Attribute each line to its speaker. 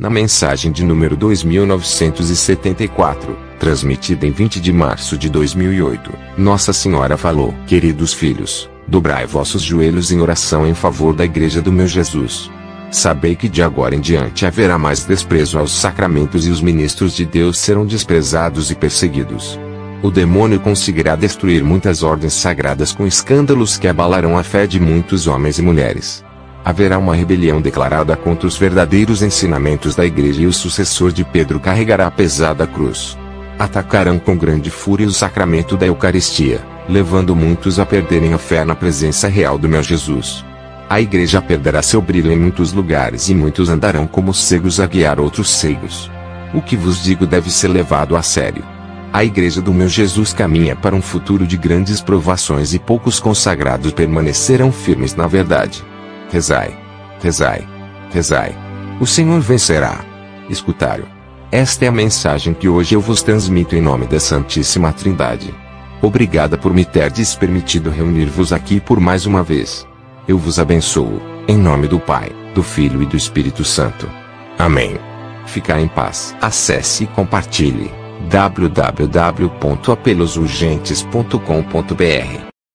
Speaker 1: Na mensagem de número 2974, transmitida em 20 de março de 2008, Nossa Senhora falou: Queridos filhos, dobrai vossos joelhos em oração em favor da Igreja do meu Jesus. Sabei que de agora em diante haverá mais desprezo aos sacramentos e os ministros de Deus serão desprezados e perseguidos. O demônio conseguirá destruir muitas ordens sagradas com escândalos que abalarão a fé de muitos homens e mulheres. Haverá uma rebelião declarada contra os verdadeiros ensinamentos da igreja e o sucessor de Pedro carregará a pesada cruz. Atacarão com grande fúria o sacramento da Eucaristia, levando muitos a perderem a fé na presença real do meu Jesus. A igreja perderá seu brilho em muitos lugares e muitos andarão como cegos a guiar outros cegos. O que vos digo deve ser levado a sério. A igreja do meu Jesus caminha para um futuro de grandes provações e poucos consagrados permanecerão firmes na verdade. Rezai. Rezai. Rezai. O Senhor vencerá. Escutário. Esta é a mensagem que hoje eu vos transmito em nome da Santíssima Trindade. Obrigada por me terdes permitido reunir-vos aqui por mais uma vez. Eu vos abençoo, em nome do Pai, do Filho e do Espírito Santo. Amém. Ficar em paz. Acesse e compartilhe www.apelosurgentes.com.br